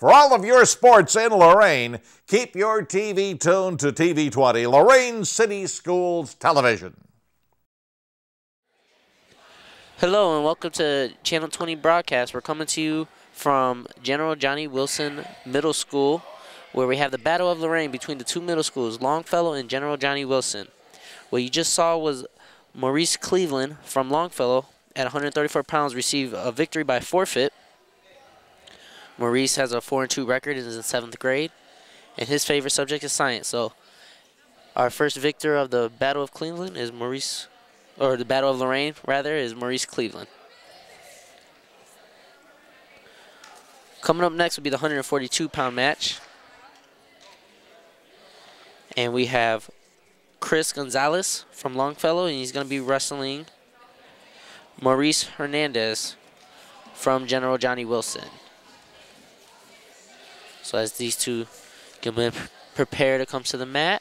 For all of your sports in Lorain, keep your TV tuned to TV20, Lorain City Schools Television. Hello and welcome to Channel 20 broadcast. We're coming to you from General Johnnie Wilson Middle School, where we have the Battle of Lorain between the two middle schools, Longfellow and General Johnnie Wilson. What you just saw was Maurice Cleveland from Longfellow at 134 pounds receive a victory by forfeit. Maurice has a 4 and 2 record and is in seventh grade, and his favorite subject is science. So, our first victor of the Battle of Cleveland is Maurice or the Battle of Lorain, rather, is Maurice Cleveland. Coming up next will be the 142-pound match. And we have Chris Gonzalez from Longfellow, and he's going to be wrestling Maurice Hernandez from General Johnnie Wilson. So as these two get prepared to come to the mat,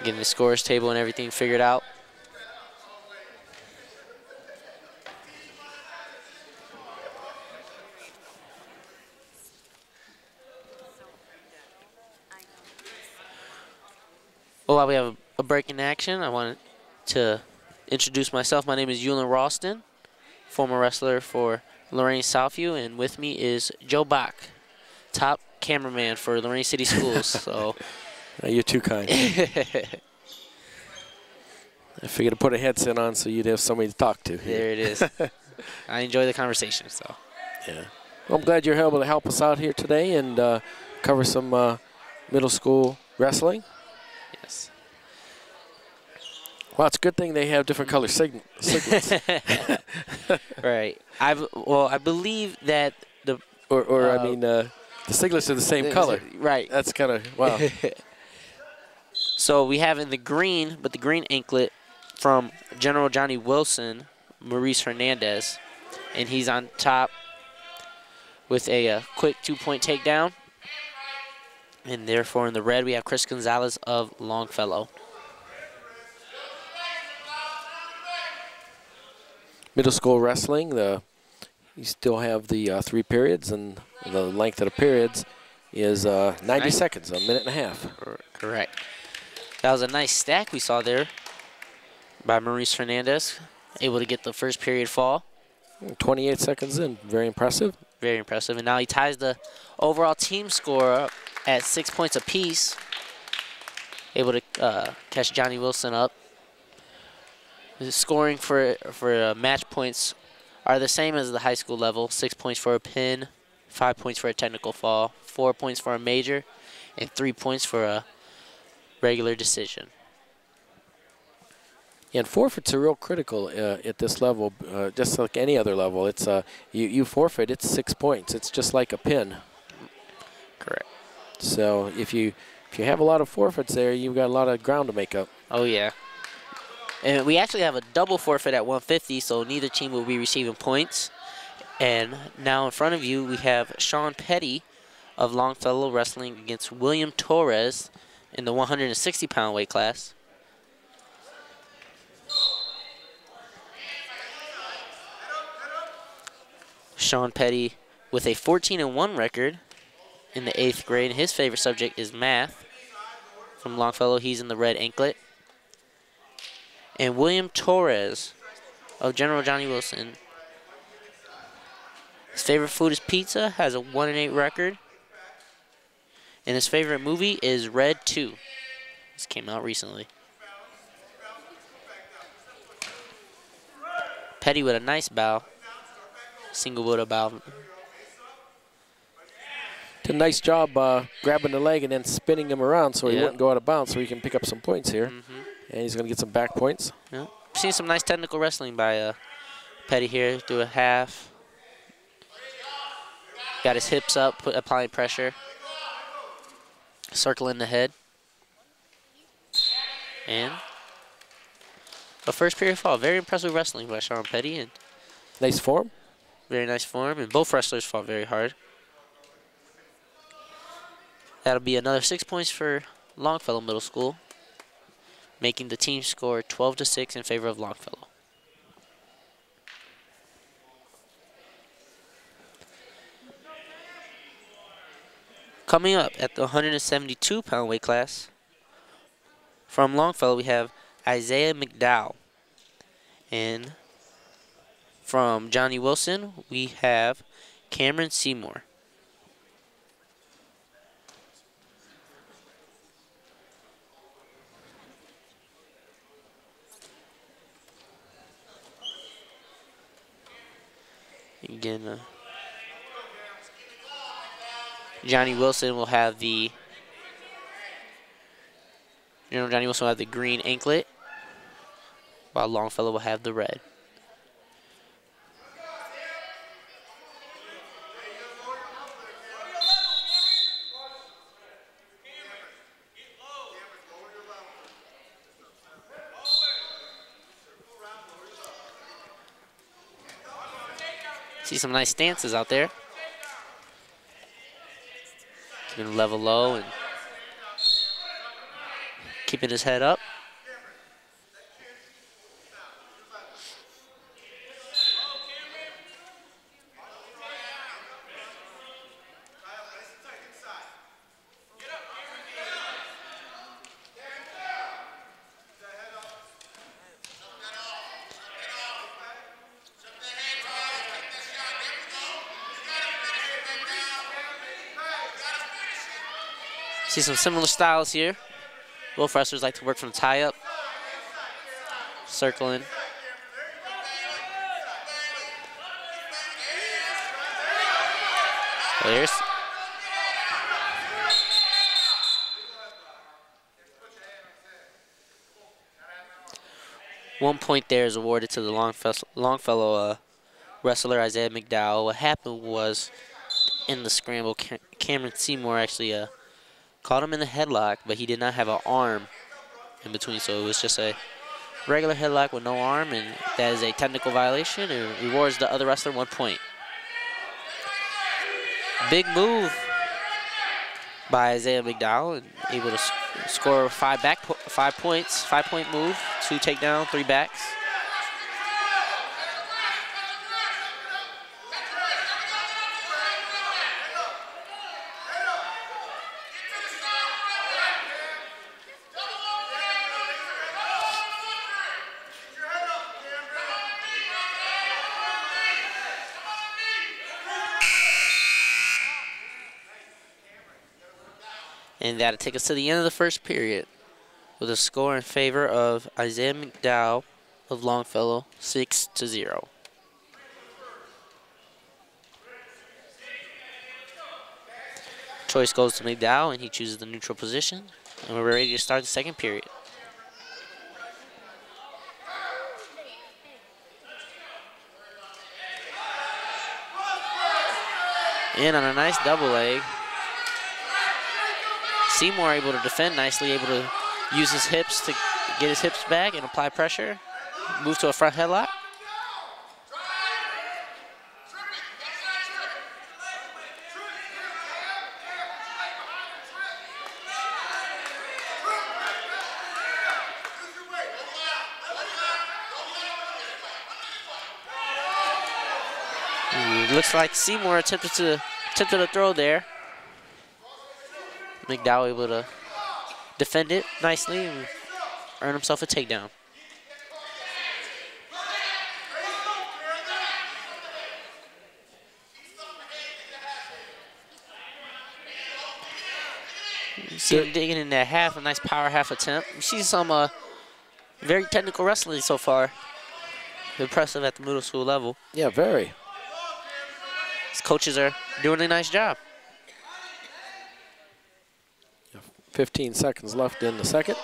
getting the scores table and everything figured out. Well, while we have a break in action, I wanted to introduce myself. My name is Yulin Ralston, former wrestler for Lorain Southview, and with me is Joe Bach, top cameraman for Lorain City Schools. so you're too kind. I figured to put a headset on so you'd have somebody to talk to. There it is. I enjoy the conversation. So. Yeah. Well, I'm glad you're able to help us out here today and uh, cover some uh, middle school wrestling. Well, it's a good thing they have different color sig signals. right. I well, I believe that the or, or uh, I mean, uh, the signals are the same color. Right. That's kind of wow. So we have in the green, but the green anklet from General Johnnie Wilson, Maurice Hernandez, and he's on top with a, a uh, quick two-point takedown. And therefore, in the red, we have Chris Gonzalez of Longfellow. Middle school wrestling, the you still have the uh, three periods, and the length of the periods is uh, 90 seconds, a minute and a half. Correct. That was a nice stack we saw there by Maurice Fernandez. Able to get the first period fall. 28 seconds in. Very impressive. Very impressive. And now he ties the overall team score up at six points apiece. Able to uh, catch Johnnie Wilson up. Scoring for, for uh, match points are the same as the high school level. Six points for a pin, five points for a technical fall, four points for a major, and three points for a regular decision. and forfeits are real critical uh, at this level, uh, just like any other level. It's uh, you, you forfeit, it's six points. It's just like a pin. Correct. So if you if you have a lot of forfeits there, you've got a lot of ground to make up. Oh yeah. And we actually have a double forfeit at 150, so neither team will be receiving points. And now in front of you, we have Sean Petty of Longfellow wrestling against William Torres in the 160 pound weight class. Sean Petty with a 14-1 record in the eighth grade. His favorite subject is math. From Longfellow, he's in the red anklet. And William Torres of General Johnnie Wilson. His favorite food is pizza, has a 1 and 8 record. And his favorite movie is Red 2. This came out recently. Petty with a nice bow. Single with a bow. Did a nice job uh, grabbing the leg and then spinning him around so he yep. wouldn't go out of bounds so he can pick up some points here. Mm -hmm. And he's going to get some back points. Yeah. Seen some nice technical wrestling by uh, Petty here. Do a half. Got his hips up, put, applying pressure circling the head. And a first period fall. Very impressive wrestling by Sean Petty. and Nice form. Very nice form. And both wrestlers fought very hard. That'll be another six points for Longfellow Middle School, making the team score 12 to 6 in favor of Longfellow. Coming up at the 172 pound weight class, from Longfellow we have Isaiah McDowell. And from Johnnie Wilson we have Cameron Seymour. Again, uh, Johnnie Wilson will have the you know, Johnnie Wilson will have the green anklet, while Longfellow will have the red. Some nice stances out there. Keeping level low and keeping his head up. See some similar styles here. Both wrestlers like to work from tie up, circling. There's one point there is awarded to the Longfellow, Longfellow uh, wrestler Isaiah McDowell. What happened was in the scramble, Cameron Seymour actually uh, Caught him in the headlock, but he did not have an arm in between, so it was just a regular headlock with no arm, and that is a technical violation and rewards the other wrestler one point. Big move by Isaiah McDowell, and able to score five back, five points, five point move, two takedown, three backs. That'll take us to the end of the first period with a score in favor of Isaiah McDowell of Longfellow, 6 to 0. Choice goes to McDowell, and he chooses the neutral position. And we're ready to start the second period. In on a nice double leg. Seymour able to defend nicely, able to use his hips to get his hips back and apply pressure. Move to a front headlock. looks like Seymour attempted to attempted a throw there. McDowell able to defend it nicely and earn himself a takedown. see him digging in that half, a nice power half attempt. You see some uh, very technical wrestling so far. Impressive at the middle school level. Yeah, very. His coaches are doing a nice job. 15 seconds left in the second.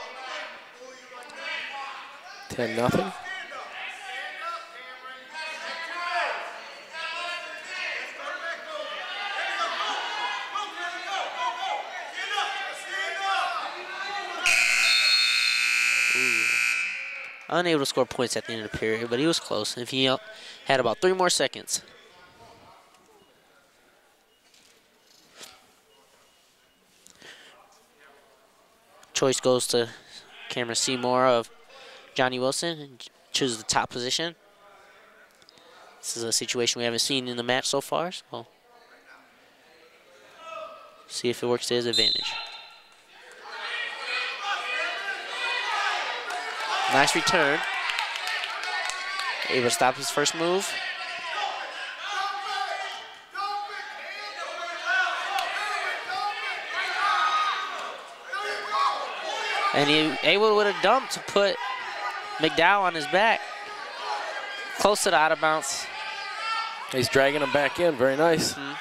10 nothing. Unable to score points at the end of the period, but he was close. If he had about three more seconds. Choice goes to Cameron Seymour of Johnnie Wilson and chooses the top position. This is a situation we haven't seen in the match so far. So See if it works to his advantage. Nice return. Able to stop his first move. And he able with a dump to put McDowell on his back. Close to the out of bounds. He's dragging him back in. Very nice. Mm -hmm.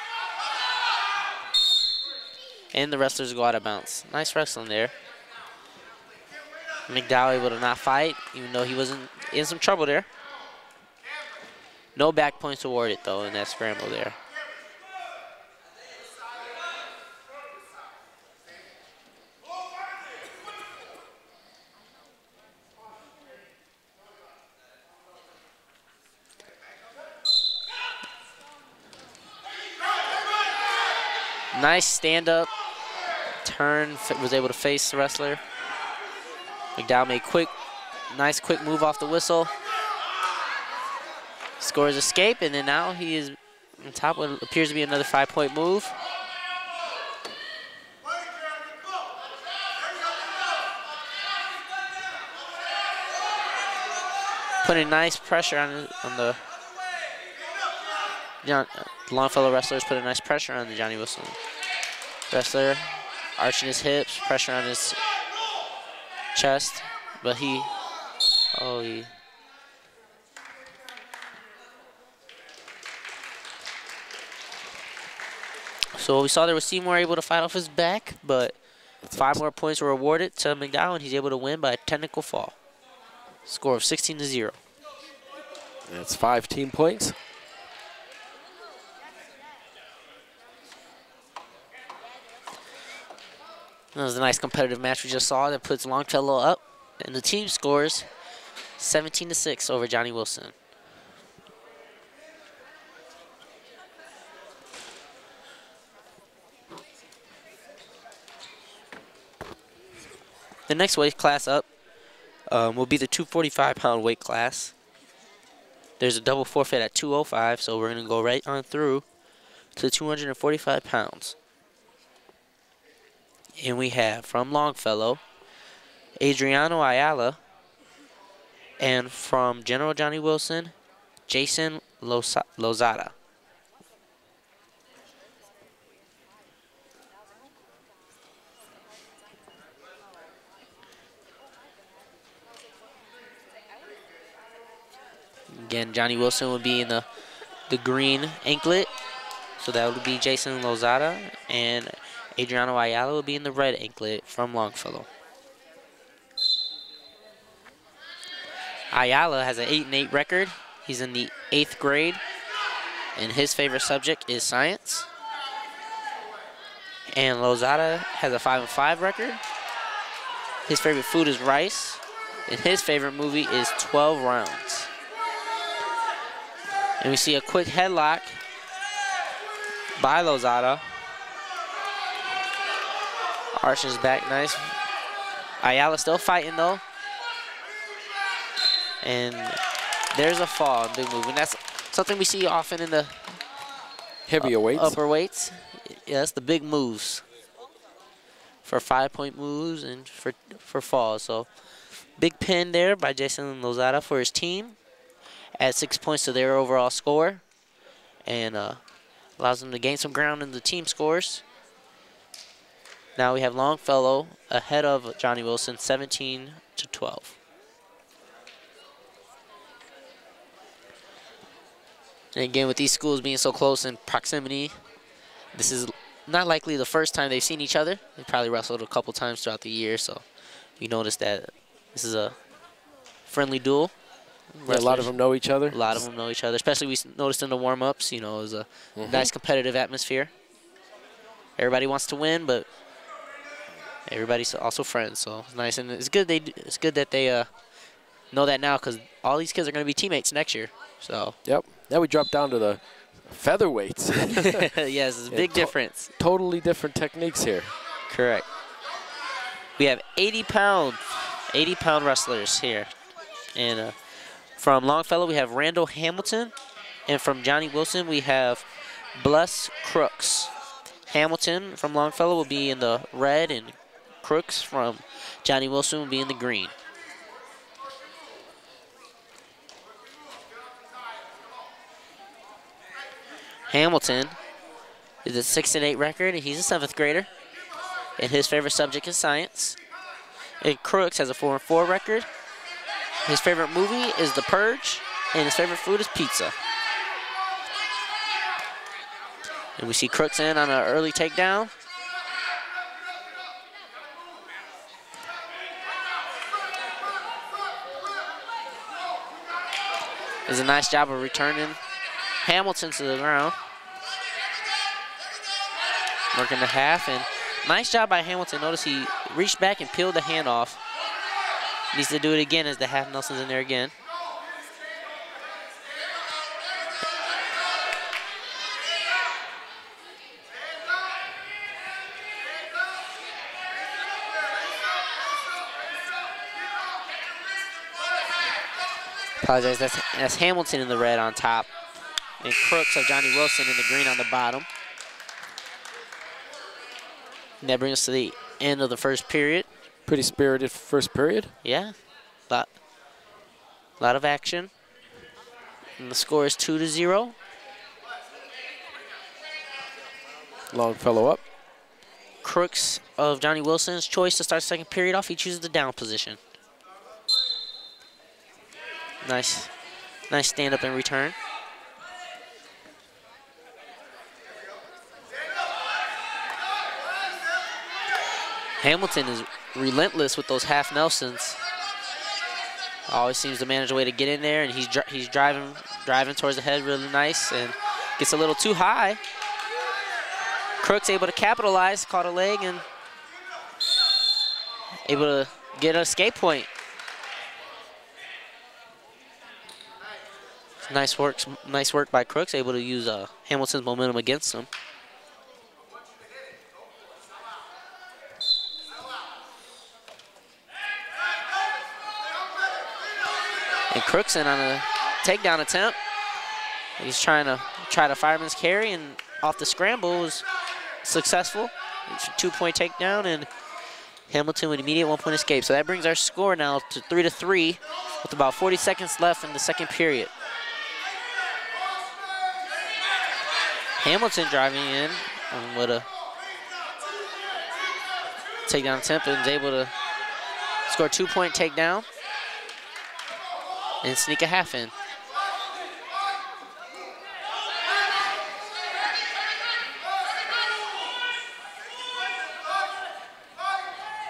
And the wrestlers go out of bounds. Nice wrestling there. McDowell able to not fight, even though he wasn't in some trouble there. No back points awarded, though, in that scramble there. Nice stand-up turn, was able to face the wrestler. McDowell made quick, nice quick move off the whistle. Scores escape, and then now he is on top what appears to be another five-point move. Putting nice pressure on, on the John, Longfellow wrestlers putting nice pressure on the Johnnie Wilson wrestler, arching his hips, pressure on his chest, but he, oh, he. So we saw there was Seymour able to fight off his back, but five more points were awarded to McDowell, and he's able to win by a technical fall. Score of 16 to 0. That's five team points. That was a nice competitive match we just saw that puts Longfellow up. And the team scores 17 to 6 over Johnnie Wilson. The next weight class up um, will be the 245 pound weight class. There's a double forfeit at 205, so we're going to go right on through to 245 pounds. And we have from Longfellow, Adriano Ayala, and from General Johnnie Wilson, Jason Lozada. Again, Johnnie Wilson would be in the the green anklet. So that would be Jason Lozada. And Adriano Ayala will be in the red anklet from Longfellow. Ayala has an 8 and 8 record. He's in the eighth grade, and his favorite subject is science. And Lozada has a 5 and 5 record. His favorite food is rice, and his favorite movie is 12 Rounds. And we see a quick headlock by Lozada. Arches back nice. Ayala still fighting though. And there's a fall, big move. And that's something we see often in the heavier weights. Upper weights. Yeah, that's the big moves. For five point moves and for for falls. So big pin there by Jason Lozada for his team. At six points to their overall score. And uh, allows them to gain some ground in the team scores. Now we have Longfellow ahead of Johnnie Wilson, 17 to 12. And again, with these schools being so close in proximity, this is not likely the first time they've seen each other. They probably wrestled a couple times throughout the year, so we noticed that this is a friendly duel. Yeah, a lot of them know each other. A lot of them know each other, especially we noticed in the warm-ups. You know, it was a mm -hmm. nice competitive atmosphere. Everybody wants to win, but everybody's also friends, so it's nice and it's good. They it's good that they uh, know that now because all these kids are going to be teammates next year. So yep. Now we drop down to the featherweights. yes, it's a big to difference. Totally different techniques here. Correct. We have 80 pound, 80 pound wrestlers here, and uh, from Longfellow we have Randall Hamilton, and from Johnnie Wilson we have Bless Crooks. Hamilton from Longfellow will be in the red, and Crooks from Johnnie Wilson will be in the green. Hamilton is a 6 and 8 record, and he's a seventh grader. And his favorite subject is science. And Crooks has a 4 and 4 record. His favorite movie is The Purge, and his favorite food is pizza. And we see Crooks in on an early takedown. Does a nice job of returning Hamilton to the ground. Working the half, and nice job by Hamilton. Notice he reached back and peeled the hand off. Needs to do it again as the half Nelson's in there again. Apologize, that's, that's Hamilton in the red on top. And Crooks of Johnnie Wilson in the green on the bottom. And that brings us to the end of the first period. Pretty spirited first period. Yeah, lot, lot of action. And the score is two to zero. Longfellow up. Crooks of Johnnie Wilson's choice to start the second period off. He chooses the down position. Nice, nice stand up and return. Hamilton is relentless with those half Nelsons. Always seems to manage a way to get in there, and he's dri he's driving driving towards the head really nice, and gets a little too high. Crooks able to capitalize, caught a leg, and able to get an escape point. Nice work, nice work by Crooks, able to use uh, Hamilton's momentum against him. And Crooks in on a takedown attempt. He's trying to try to fireman's carry and off the scramble was successful. It's a two-point takedown and Hamilton with immediate one-point escape. So that brings our score now to three to three with about 40 seconds left in the second period. Hamilton driving in um, with a takedown attempt and is able to score two-point takedown and sneak a half in.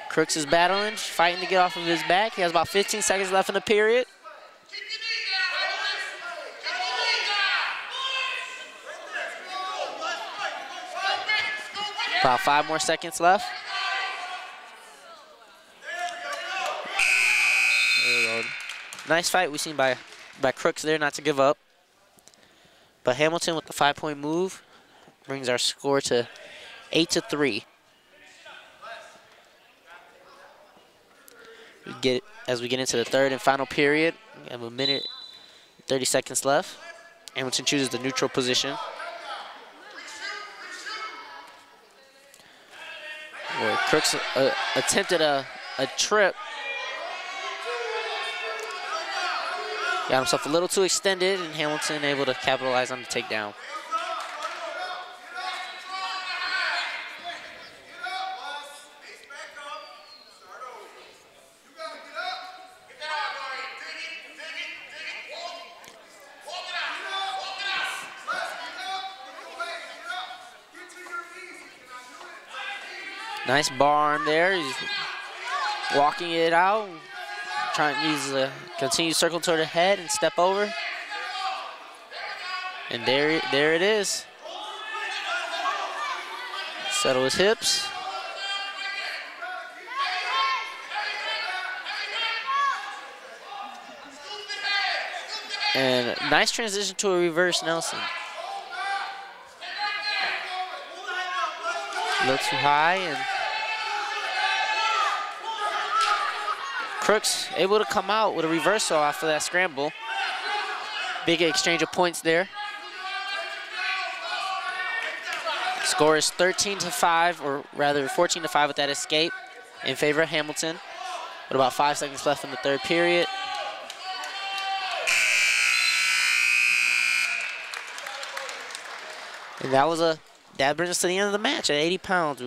Crooks is battling, fighting to get off of his back. He has about 15 seconds left in the period. About five more seconds left. Nice fight we seen by, by Crooks there not to give up. But Hamilton with the five-point move brings our score to 8 to 3. We get as we get into the third and final period. We have a minute 30 seconds left. Hamilton chooses the neutral position. Where Crooks uh, attempted a, a trip Got himself a little too extended, and Hamilton able to capitalize on the takedown. Nice bar arm there. He's walking it out. Trying uh, to use the continue circle toward the head and step over. And there, there it is. Settle his hips. And nice transition to a reverse Nelson. Little too high and Crooks able to come out with a reversal after that scramble. Big exchange of points there. Score is 13 to 5, or rather 14 to 5 with that escape in favor of Hamilton. With about five seconds left in the third period. And that was a that brings us to the end of the match at 80 pounds.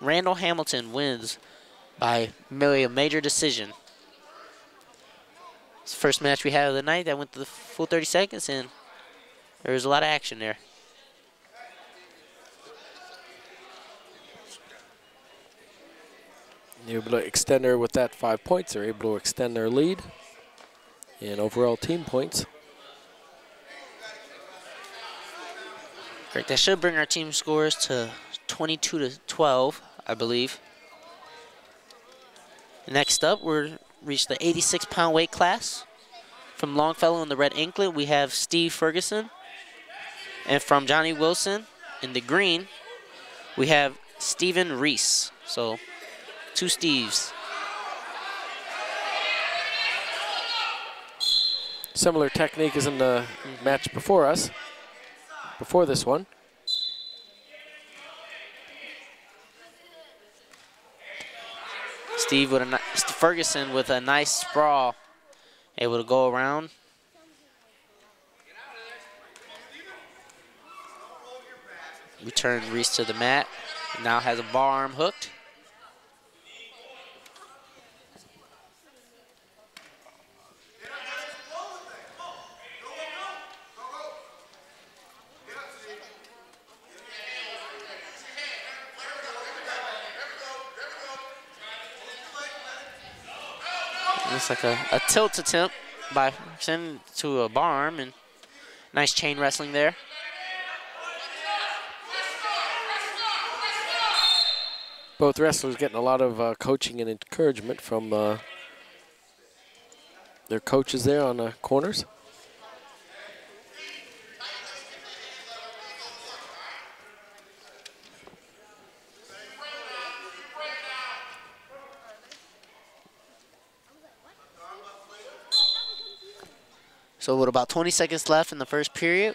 Randall Hamilton wins by merely a major decision. It's the first match we had of the night that went to the full 30 seconds, and there was a lot of action there. They're able to extend her with that five points. They're able to extend their lead in overall team points. Great. That should bring our team scores to 22 to 12, I believe. Next up, we're reached the 86 pound weight class. From Longfellow in the red anklet, we have Steve Ferguson. And from Johnnie Wilson in the green, we have Stephen Reese. So two Steves. Similar technique as in the match before us, before this one. Steve with a Ferguson with a nice sprawl, able to go around. Return Reese to the mat. Now has a bar arm hooked. Looks like a, a tilt attempt by sending to a bar arm and nice chain wrestling there. Both wrestlers getting a lot of uh, coaching and encouragement from uh, their coaches there on the corners. So with about 20 seconds left in the first period,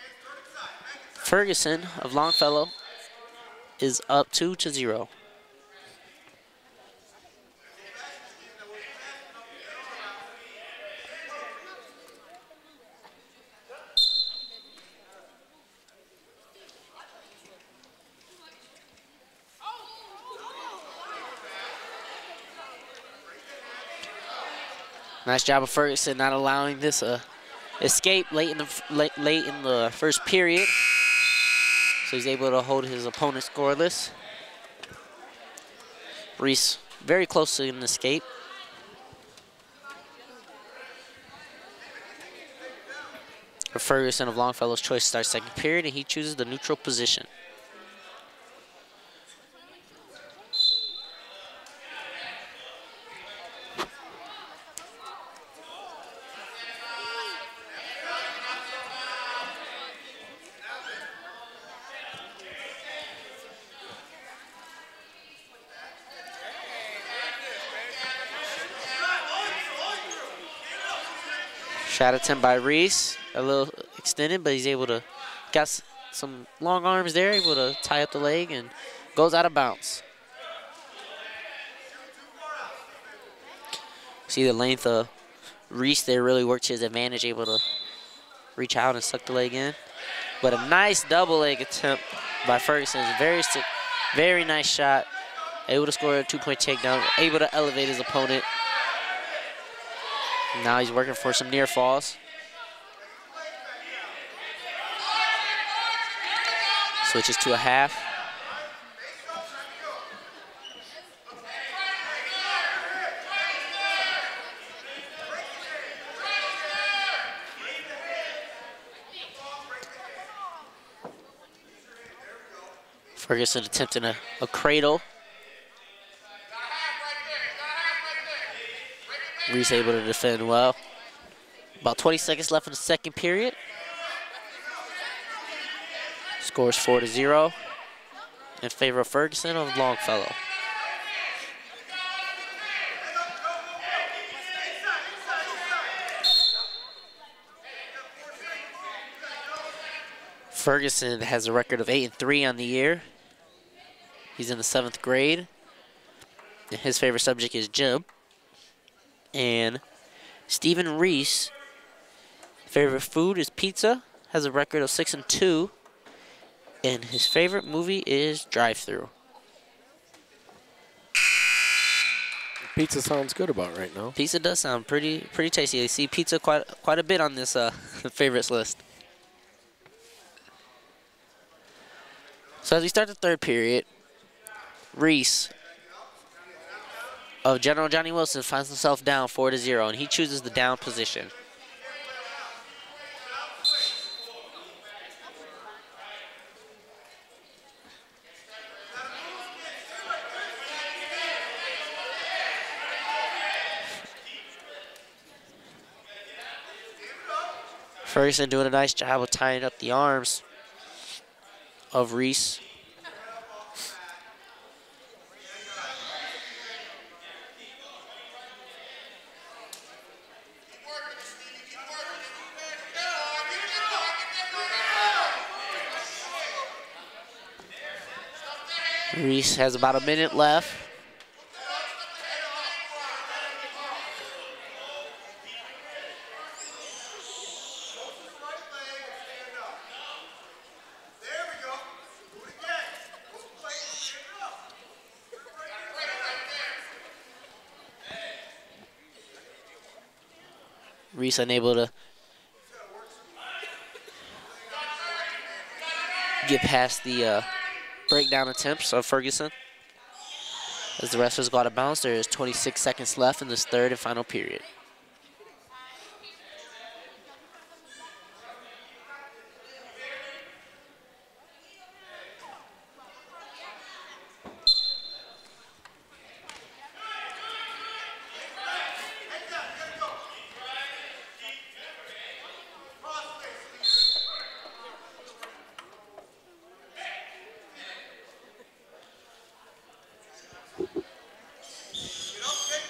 Ferguson of Longfellow is up 2 to 0. Nice job of Ferguson not allowing this uh, escape late in the late, late in the first period. So he's able to hold his opponent scoreless. Reese very close to an escape. Ferguson of Longfellow's choice starts second period, and he chooses the neutral position. Shot attempt by Reese, a little extended, but he's able to, got some long arms there, able to tie up the leg and goes out of bounds. See the length of Reese there really worked to his advantage, able to reach out and suck the leg in. But a nice double leg attempt by Ferguson. Very, very nice shot. Able to score a two-point takedown, able to elevate his opponent. Now he's working for some near falls. Switches to a half. Ferguson attempting a, a cradle. Reese able to defend well. About 20 seconds left in the second period. Scores 4 to 0 in favor of Ferguson of Longfellow. Ferguson has a record of 8 and 3 on the year. He's in the seventh grade. His favorite subject is gym. And Stephen Reese, favorite food is pizza, has a record of 6 and 2. And his favorite movie is Drive Through. Pizza sounds good about right now. Pizza does sound pretty pretty tasty. I see pizza quite quite a bit on this uh, favorites list. So as we start the third period, Reese of General Johnnie Wilson finds himself down four to zero, and he chooses the down position. Ferguson doing a nice job of tying up the arms of Reese. Reese has about a minute left. Reese unable to get past the uh, breakdown attempts of Ferguson. As the wrestlers go out of bounds, there is 26 seconds left in this third and final period.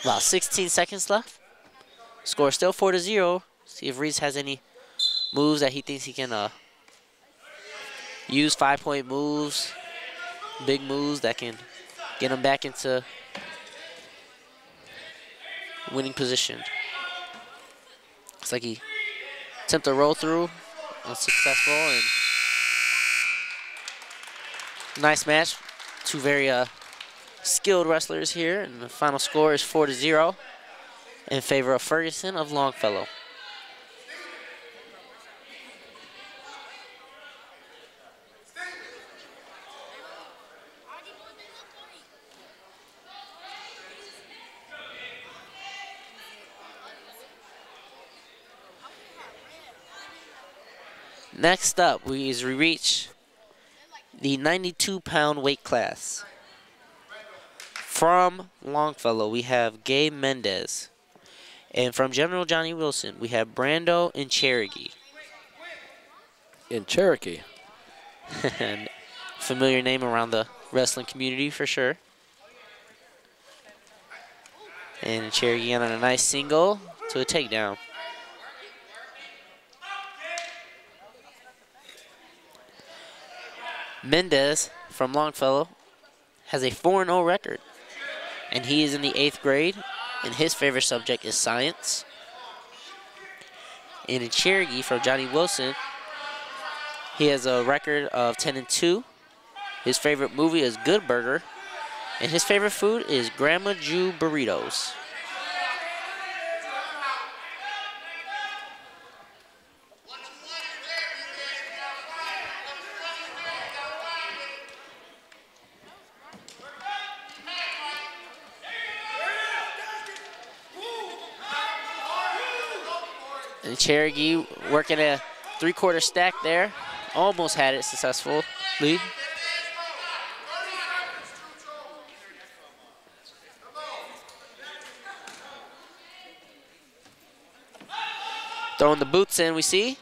About 16 seconds left. Score still 4 to 0. See if Reese has any moves that he thinks he can uh, use five point moves, big moves that can get him back into winning position. Looks like he attempted a roll through, unsuccessful, and nice match. Two very uh, skilled wrestlers here, and the final score is 4 to 0 in favor of Ferguson of Longfellow. Next up, we reach the 92 pound weight class. From Longfellow, we have Gay Mendez. And from General Johnnie Wilson, we have Brando and Cherokee. In Cherokee. Familiar name around the wrestling community for sure. And Cherokee on a nice single to a takedown. Mendez from Longfellow has a 4-0 record. And he is in the eighth grade, and his favorite subject is science. And in Cherokee from Johnnie Wilson, he has a record of 10 and 2. His favorite movie is Good Burger, and his favorite food is Grandma Jew burritos. And Cherokee working a three-quarter stack there. Almost had it successfully. Throwing the boots in, we see.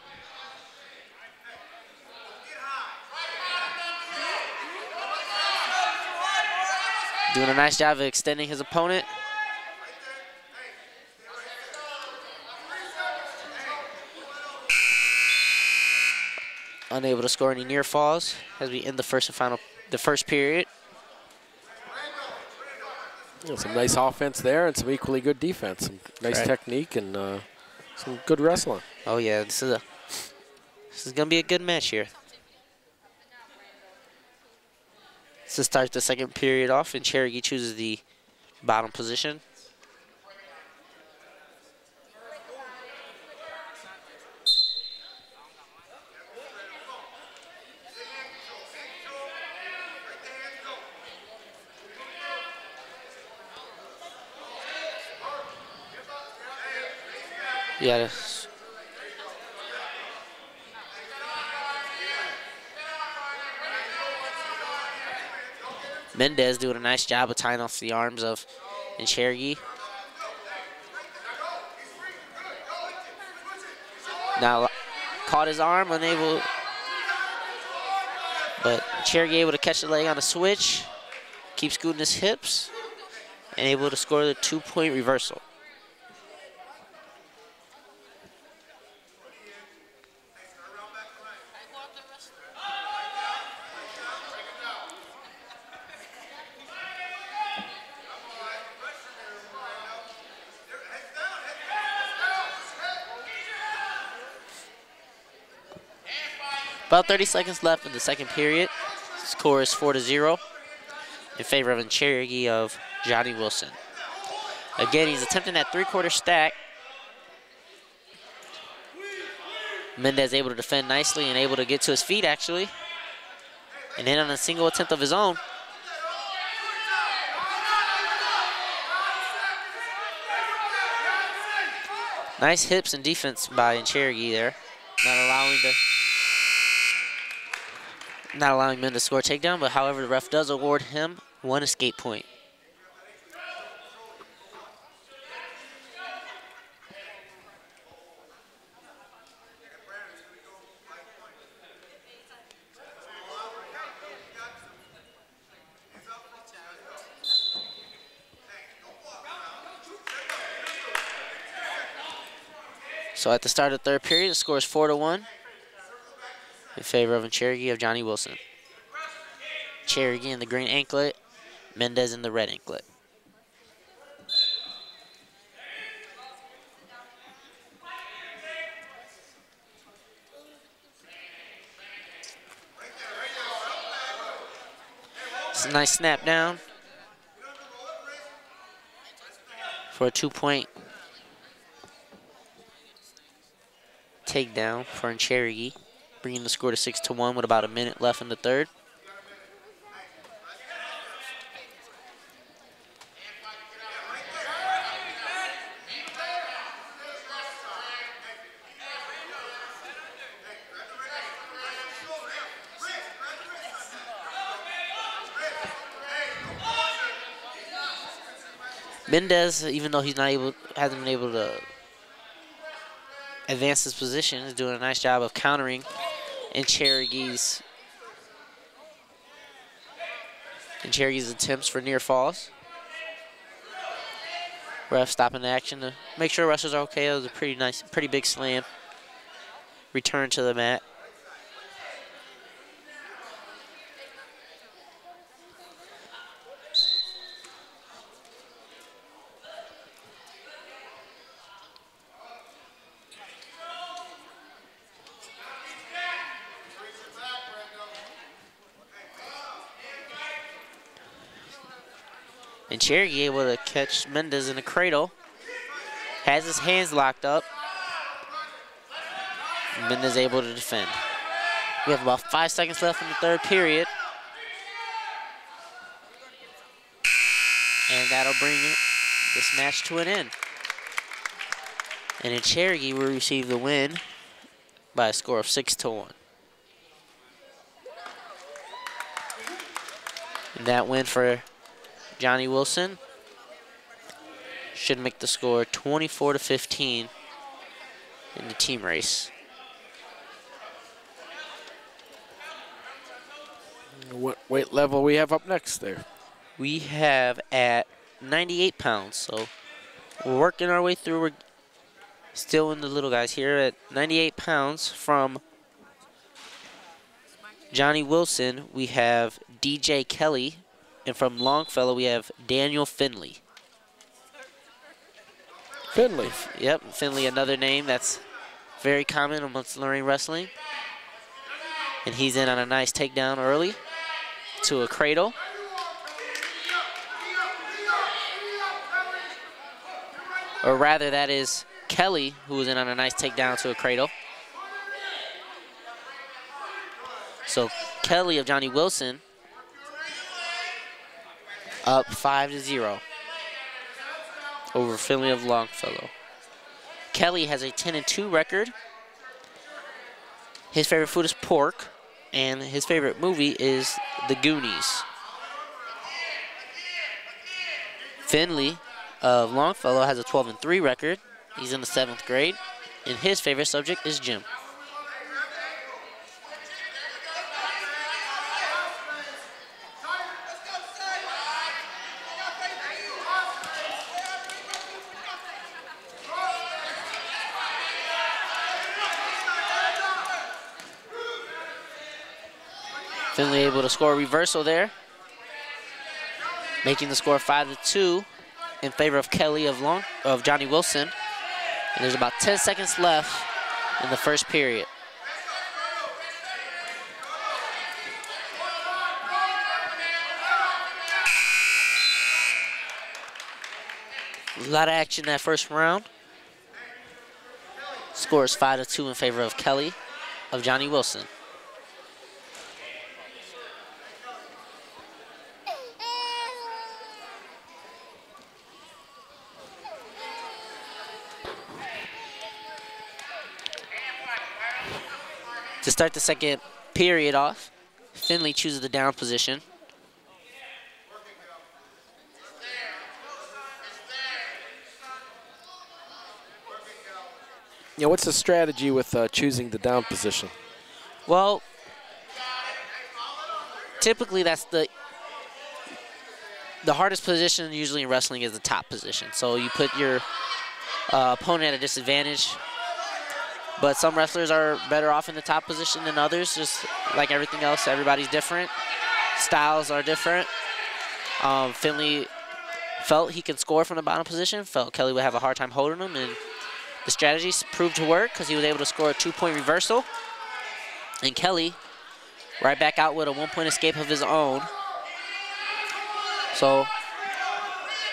Doing a nice job of extending his opponent. Unable to score any near falls as we end the first and final, the first period. Yeah, some nice offense there and some equally good defense. Some nice Right. technique and uh, some good wrestling. Oh yeah, this is a this is gonna be a good match here. To start the second period off, and Cherokee chooses the bottom position. This- Mendez doing a nice job of tying off the arms of Cherokee. Now caught his arm, unable, but Cherokee able to catch the leg on a switch, keep scooting his hips, and able to score the two-point reversal. About 30 seconds left in the second period. Score is 4 to 0 in favor of Cherokee of Johnnie Wilson. Again, he's attempting that three quarter stack. Mendez able to defend nicely and able to get to his feet actually. And then on a single attempt of his own. Nice hips and defense by Cherokee there. Not allowing the not allowing men to score a takedown, but however, the ref does award him one escape point. So at the start of the third period, the score is four to one in favor of Cherokee of Johnnie Wilson. Cherokee in the green anklet, Mendez in the red anklet. It's a nice snap down for a two-point takedown for Cherokee bringing the score to six to one with about a minute left in the third. Mendez, even though he's not able, hasn't been able to advance his position, is doing a nice job of countering in Cherokee's in Cherokee's attempts for near falls. Ref stopping the action to make sure wrestlers are okay. It was a pretty nice, pretty big slam. Return to the mat. Cherokee able to catch Mendez in the cradle. Has his hands locked up. Mendez able to defend. We have about five seconds left in the third period. And that'll bring this match to an end. And in Cherokee will receive the win by a score of six to one. And that win for Johnnie Wilson should make the score 24 to 15 in the team race. What weight level we have up next there? We have at 98 pounds, so we're working our way through. We're still in the little guys here at 98 pounds from Johnnie Wilson, we have DJ Kelly. And from Longfellow, we have Daniel Finley. Finley. Yep, Finley, another name that's very common amongst Lorain Wrestling. And he's in on a nice takedown early to a cradle. Or rather, that is Kelly, who was in on a nice takedown to a cradle. So Kelly of Johnnie Wilson up 5 to 0 over Finley of Longfellow. Kelly has a 10 and 2 record. His favorite food is pork, and his favorite movie is The Goonies. Finley of Longfellow has a 12 and 3 record. He's in the seventh grade, and his favorite subject is gym. Finley able to score a reversal there, making the score five to two in favor of Kelly of Long of Johnnie Wilson. And there's about 10 seconds left in the first period. A lot of action that first round. Score is 5 to 2 in favor of Kelly of Johnnie Wilson. To start the second period off, Finley chooses the down position. Yeah, what's the strategy with uh, choosing the down position? Well, typically that's the the hardest position usually in wrestling is the top position. So you put your uh, opponent at a disadvantage. But some wrestlers are better off in the top position than others. Just like everything else, everybody's different. Styles are different. Um, Finley felt he can score from the bottom position. Felt Kelly would have a hard time holding him, and the strategy proved to work because he was able to score a two-point reversal. And Kelly right back out with a one-point escape of his own. So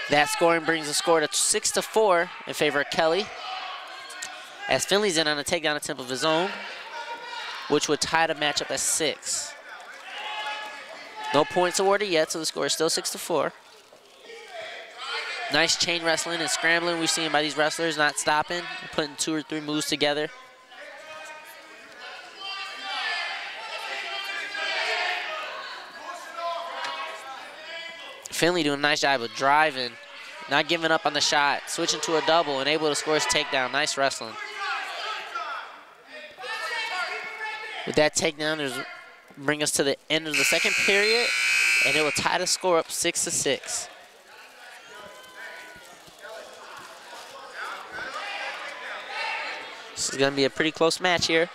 that scoring brings the score to six to four in favor of Kelly. As Finley's in on a takedown attempt of his own, which would tie the matchup at six. No points awarded yet, so the score is still six to four. Nice chain wrestling and scrambling we've seen by these wrestlers, not stopping, putting two or three moves together. Finley doing a nice job of driving, not giving up on the shot, switching to a double and able to score his takedown. Nice wrestling. With that takedown, there's bring us to the end of the second period, and it will tie the score up six to six. This is going to be a pretty close match here.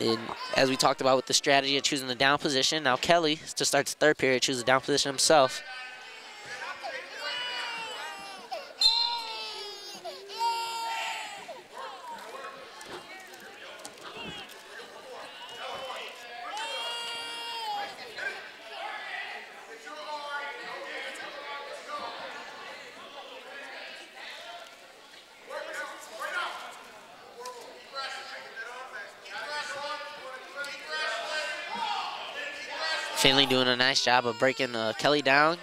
And as we talked about with the strategy of choosing the down position, now Kelly, to start the third period, chooses the down position himself. Finley doing a nice job of breaking uh, Kelly down,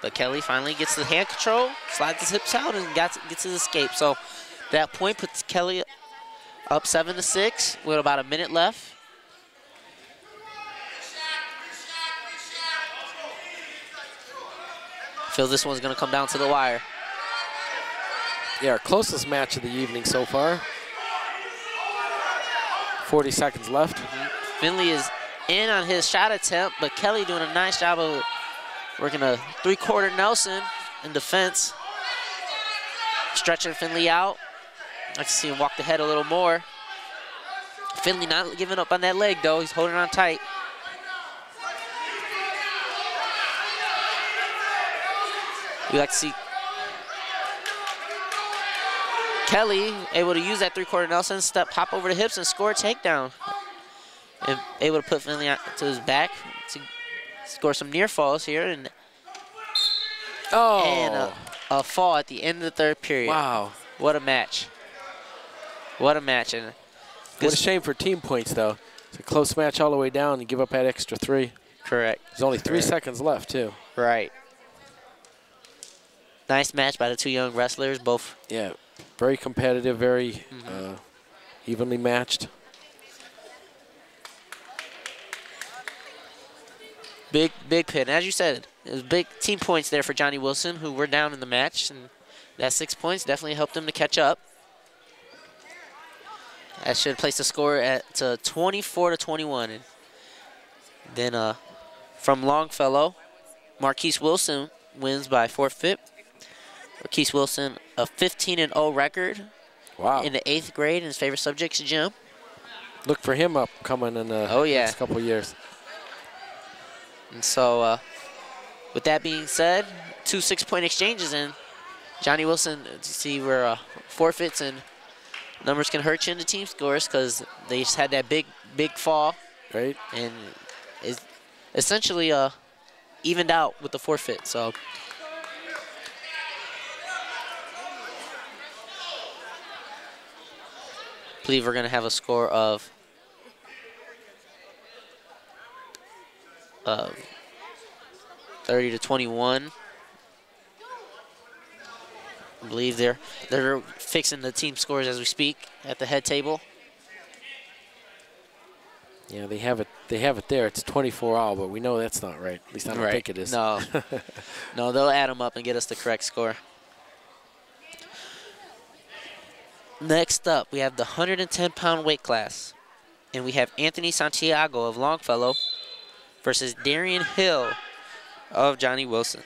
but Kelly finally gets the hand control, slides his hips out, and gets, gets his escape. So that point puts Kelly up seven to six with about a minute left. Feel this one's gonna come down to the wire. Yeah, our closest match of the evening so far. 40 seconds left. Finley is in on his shot attempt, but Kelly doing a nice job of working a three-quarter Nelson in defense. Stretching Finley out. I can see him walk the head a little more. Finley not giving up on that leg, though. He's holding on tight. We like to see Kelly able to use that three-quarter Nelson step, hop over the hips, and score a takedown. And able to put Finley to his back to score some near falls here. And, Oh, and a, a fall at the end of the third period. wow. What a match. What a match. And What a shame for team points, though. It's a close match all the way down. You give up that extra three. correct. There's only three Correct. seconds left, too. Right. Nice match by the two young wrestlers, both Yeah, very competitive, very Mm-hmm. uh, evenly matched. Big, big pin. As you said, it was big team points there for Johnnie Wilson, who were down in the match, and that six points definitely helped them to catch up. That should place the score at to 24 to 21. And then uh, from Longfellow, Marquise Wilson wins by forfeit. Marquise Wilson, a 15 and 0 record Wow. in the eighth grade in his favorite subjects gym. Look for him up coming in the Oh, yeah. next couple years. And so, uh, with that being said, two six-point exchanges, and Johnnie Wilson, uh, see where uh, forfeits and numbers can hurt you in the team scores because they just had that big, big fall, Right? and is essentially uh, evened out with the forfeit. So. I believe we're going to have a score of uh, 30 to 21. I believe they're they're fixing the team scores as we speak at the head table. Yeah, they have it. They have it there. It's 24 all, but we know that's not right. At least I don't think it is. No, no, they'll add them up and get us the correct score. Next up, we have the 110 pound weight class, and we have Anthony Santiago of Longfellow versus Darian Hill of Johnnie Wilson.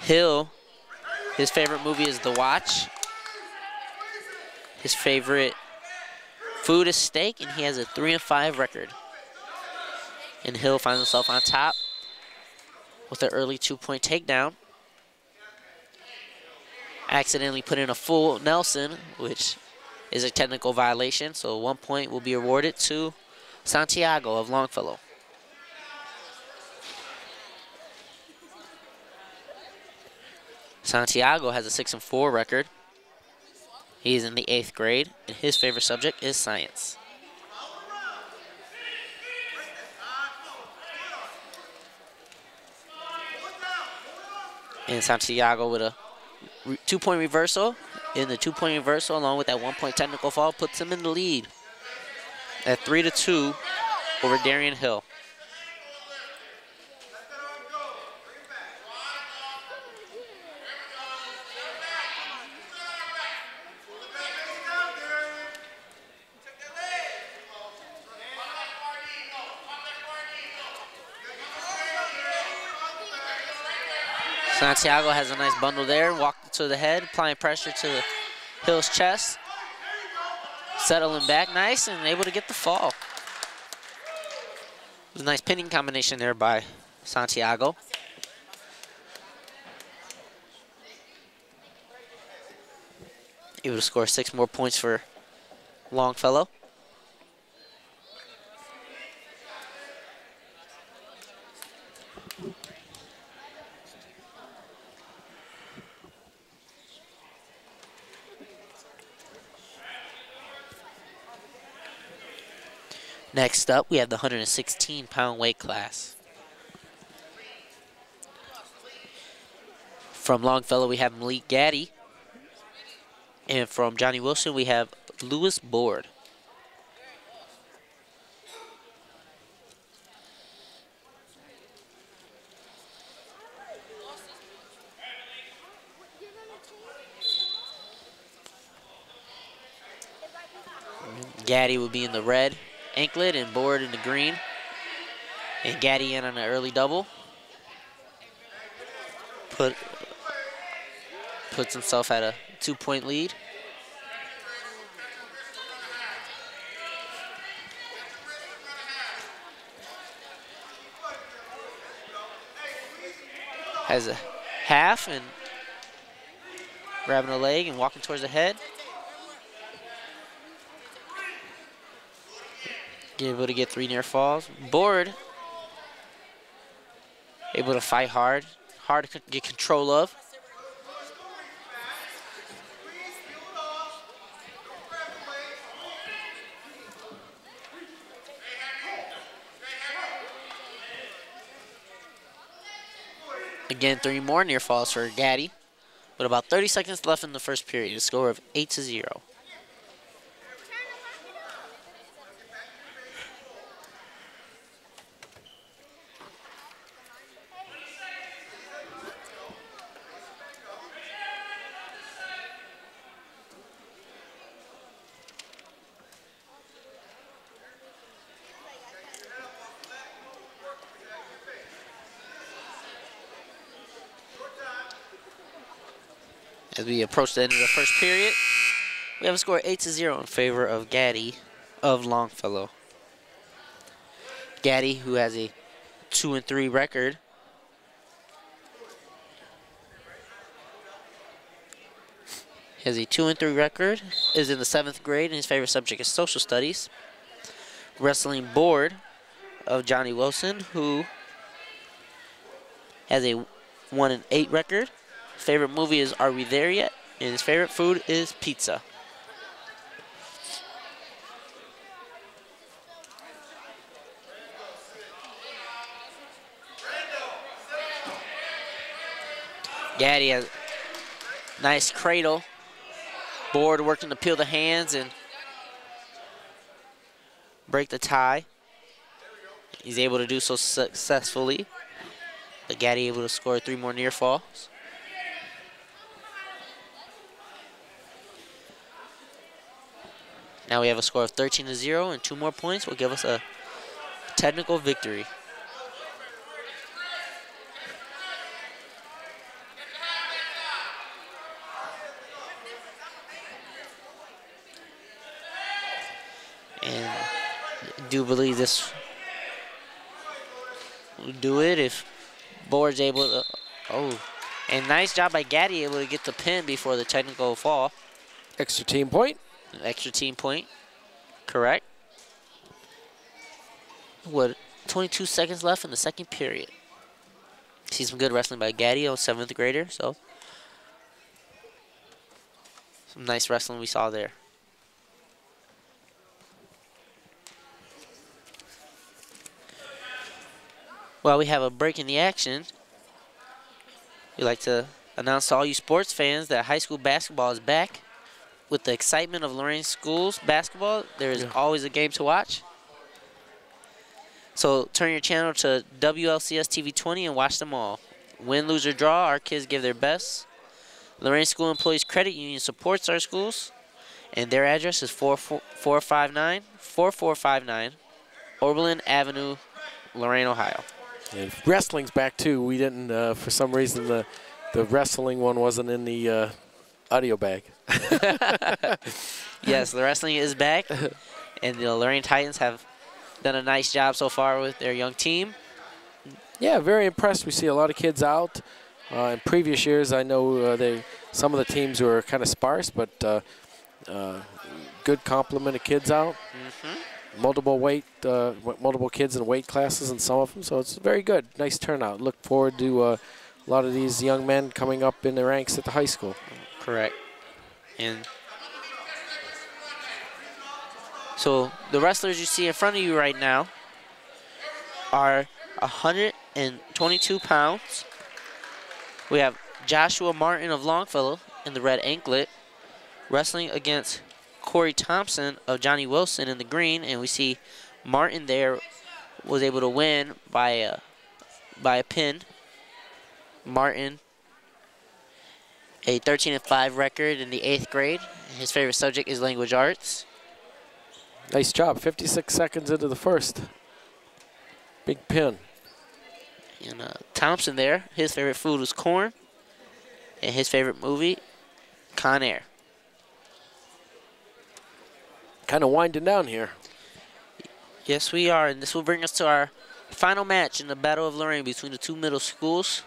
Hill, his favorite movie is The Watch. His favorite food is steak, and he has a three and five record. And Hill finds himself on top with an early two-point takedown. Accidentally put in a full Nelson, which is a technical violation, so one point will be awarded to Santiago of Longfellow. Santiago has a six and four record. He is in the eighth grade, and his favorite subject is science. And Santiago with a two-point reversal. In the two-point reversal, along with that one-point technical fall, puts him in the lead at three to two over Darian Hill. Santiago has a nice bundle there. Walked to the head, applying pressure to Hill's chest. Settling back nice and able to get the fall. It was a nice pinning combination there by Santiago. Able to score six more points for Longfellow. Next up, we have the 116 pound weight class. From Longfellow, we have Malik Gaddy. And from Johnnie Wilson, we have Lewis Board. Gaddy will be in the red anklet and Board in the green. And Gaddy in on an early double. Put puts himself at a two-point lead. Has a half and grabbing a leg and walking towards the head. Able to get three near falls. Board. Able to fight hard. Hard to get control of. Again, three more near falls for Gaddy. With about 30 seconds left in the first period, a score of 8 to 0. As we approach the end of the first period, we have a score 8 to 0 in favor of Gaddy of Longfellow. Gaddy, who has a 2 and 3 record, has a 2 and 3 record, is in the 7th grade, and his favorite subject is social studies. Wrestling board of Johnnie Wilson, who has a 1 and 8 record. Favorite movie is Are We There Yet? And his favorite food is pizza. Gaddy has nice cradle. Board working to peel the hands and break the tie. He's able to do so successfully. But Gaddy able to score three more near falls. Now we have a score of 13 to 0, and two more points will give us a technical victory. And I do believe this will do it if Board's able to. Oh, and nice job by Gaddy able to get the pin before the technical fall. Extra team point. An extra team point. Correct. What? 22 seconds left in the second period. See some good wrestling by Gaddy, a seventh grader. So some nice wrestling we saw there. Well, we have a break in the action. We'd like to announce to all you sports fans that high school basketball is back with the excitement of Lorain Schools basketball, there is Yeah. always a game to watch. So turn your channel to WLCS TV 20 and watch them all. Win, lose, or draw, our kids give their best. Lorain School Employees Credit Union supports our schools, and their address is 4459 4459 Oberlin Avenue, Lorain, Ohio. And wrestling's back too. We didn't, uh, for some reason, the the wrestling one wasn't in the uh, audio bag. yes, the wrestling is back, and the Lorain Titans have done a nice job so far with their young team. Yeah, very impressed. We see a lot of kids out. Uh, in previous years, I know uh, they some of the teams were kind of sparse, but uh, uh, good complement of kids out. Multiple weight, uh, multiple kids in weight classes and some of them, so it's very good. Nice turnout. Look forward to uh, a lot of these young men coming up in the ranks at the high school. Correct. And so the wrestlers you see in front of you right now are 122 pounds. We have Joshua Martin of Longfellow in the red anklet wrestling against Corey Thompson of Johnnie Wilson in the green, and we see Martin there was able to win by a, by a pin. Martin a 13 and 5 record in the eighth grade. His favorite subject is language arts. Nice job. 56 seconds into the first. Big pin. And uh, Thompson there, his favorite food was corn. And his favorite movie Con Air. Kind of winding down here. Yes, we are, and this will bring us to our final match in the Battle of Lorain between the two middle schools.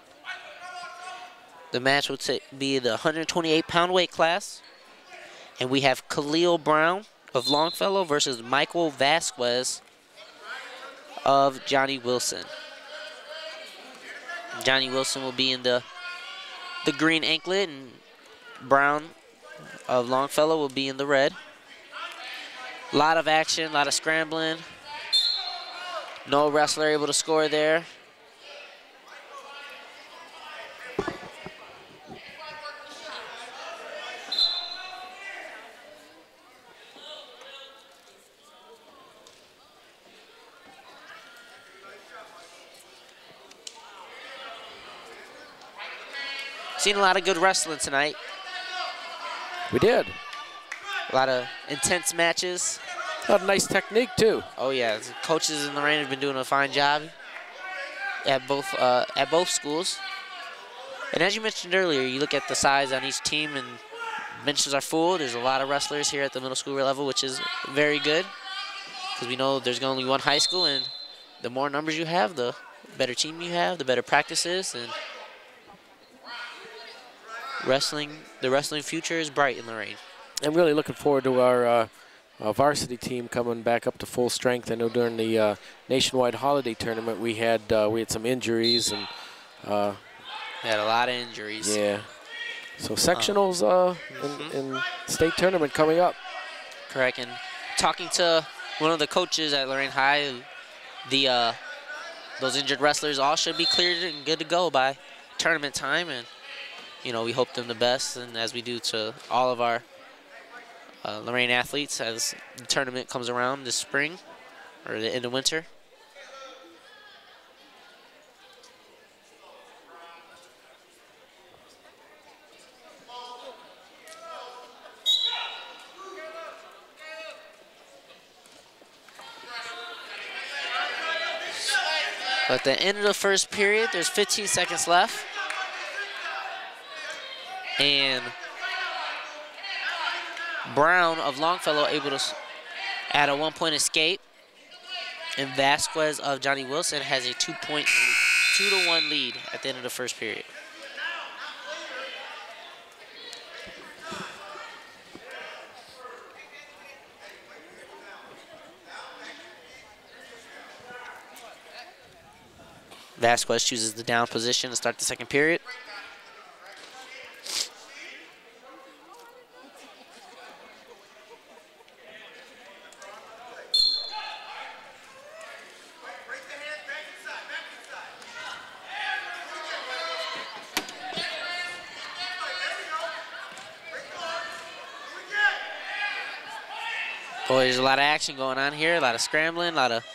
The match will be the 128-pound weight class, and we have Khalil Brown of Longfellow versus Michael Vasquez of Johnnie Wilson. Johnnie Wilson will be in the the green anklet, and Brown of Longfellow will be in the red. A lot of action, a lot of scrambling. No wrestler able to score there. Seen a lot of good wrestling tonight. We did. A lot of intense matches. A lot of nice technique, too. Oh, yeah. The coaches in Lorain have been doing a fine job at both uh, at both schools. And as you mentioned earlier, you look at the size on each team and benches are full. There's a lot of wrestlers here at the middle school level, which is very good because we know there's only one high school, and the more numbers you have, the better team you have, the better practices, and wrestling, the wrestling future is bright in Lorain. I'm really looking forward to our uh, uh, varsity team coming back up to full strength. I know during the uh, nationwide holiday tournament we had uh, we had some injuries and uh, we had a lot of injuries. Yeah. So sectionals mm -hmm. state tournament coming up. Correct. And talking to one of the coaches at Lorain High, the uh, those injured wrestlers all should be cleared and good to go by tournament time and you know, we hope them the best, and as we do to all of our uh, Lorain athletes as the tournament comes around this spring or the, in the winter. At the end of the first period, there's 15 seconds left. And Brown of Longfellow able to add a one-point escape. And Vasquez of Johnnie Wilson has a two-point, two to one lead at the end of the first period. Vasquez chooses the down position to start the second period. A lot of action going on here, a lot of scrambling, a lot of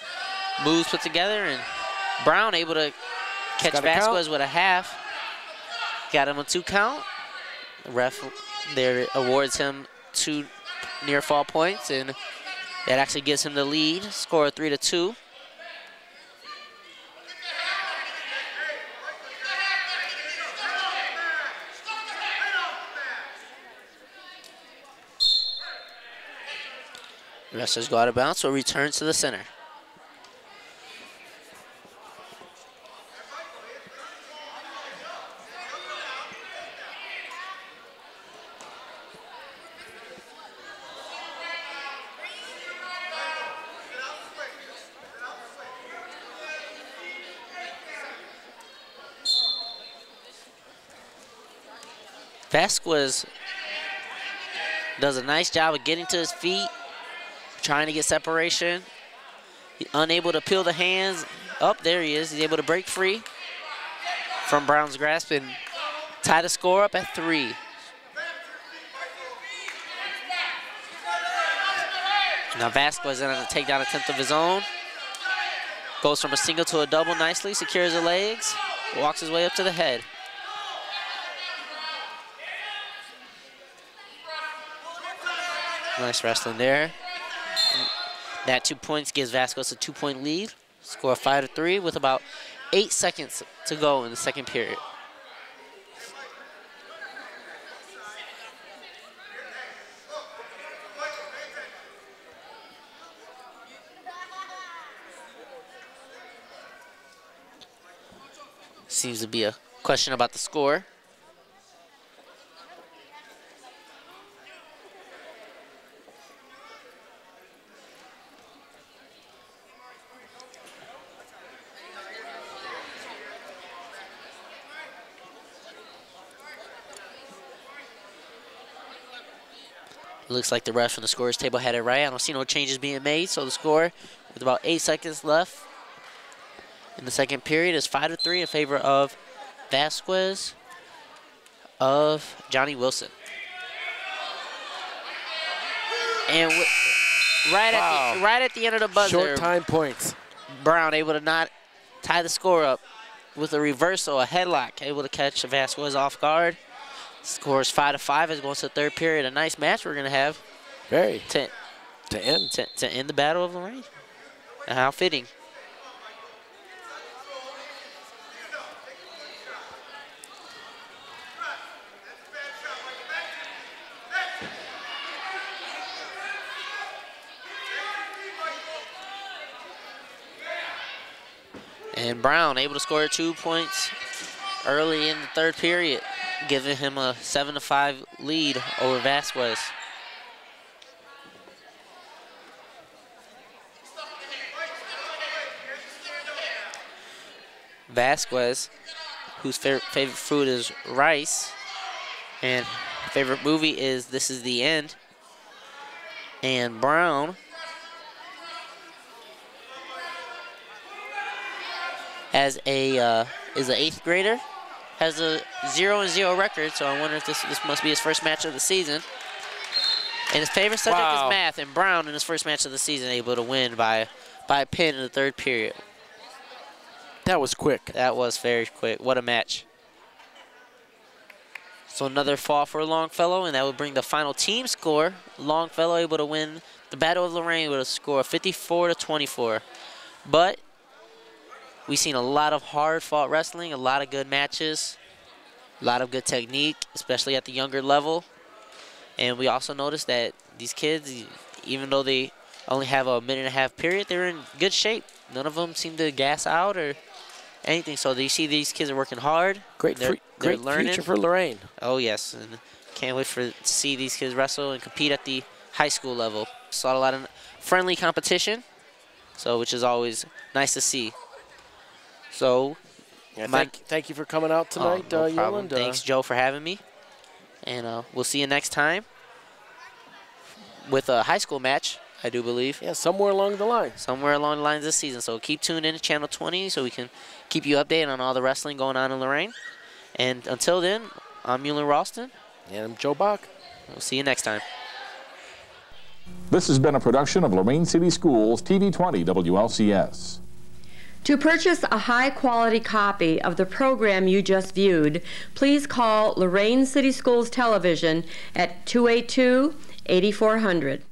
moves put together, and Brown able to catch Vasquez with a half. Got him a two count. The ref there awards him two near fall points, and that actually gives him the lead, score three to two. Wrestlers go out of bounds, so returns to the center. Vasquez does a nice job of getting to his feet trying to get separation. unable to peel the hands. Up oh, there he is. He's able to break free from Brown's grasp and tie the score up at three. Now Vasquez in on a takedown attempt of his own. Goes from a single to a double nicely, secures the legs, walks his way up to the head. Nice wrestling there. That two points gives Vasquez a two-point lead. Score 5 to three with about eight seconds to go in the second period. Seems to be a question about the score. Looks like the ref from the scores table had it right. I don't see no changes being made. So the score, with about eight seconds left in the second period, is five to three in favor of Vasquez of Johnnie Wilson. And right wow. at the right at the end of the buzzer, short time points. Brown able to not tie the score up with a reversal, a headlock, able to catch Vasquez off guard. Scores five to five as going to the third period. A nice match we're gonna have. Very. To, to end. To, to end the Battle of Lorain. How fitting. And Brown able to score two points early in the third period giving him a 7 to 5 lead over Vasquez. Vasquez, whose favorite, food is rice, and favorite movie is This Is the End. And Brown as a uh, is an eighth grader has a zero and zero record, so I wonder if this this must be his first match of the season. And his favorite subject wow. is math, and Brown in his first match of the season able to win by by a pin in the third period. That was quick. That was very quick. What a match. So another fall for Longfellow, and that would bring the final team score. Longfellow able to win the Battle of Lorain with a score of 54 to 24. But We've seen a lot of hard-fought wrestling, a lot of good matches, a lot of good technique, especially at the younger level. And we also noticed that these kids, even though they only have a minute and a half period, they're in good shape. None of them seem to gas out or anything. So you see these kids are working hard. Great, they're, they're great learning. future for Lorain. Oh, yes. And can't wait for to see these kids wrestle and compete at the high school level. Saw a lot of friendly competition, so which is always nice to see. So, yeah, thank, thank you for coming out tonight, oh, no uh, Thanks, Joe, for having me. And uh, we'll see you next time with a high school match, I do believe. Yeah, somewhere along the line. Somewhere along the lines this season. So keep tuned in to Channel 20 so we can keep you updated on all the wrestling going on in Lorain. And until then, I'm Mueller Ralston. And I'm Joe Bach. We'll see you next time. This has been a production of Lorain City Schools TV 20 WLCS. To purchase a high quality copy of the program you just viewed, please call Lorain City Schools Television at 282 8400.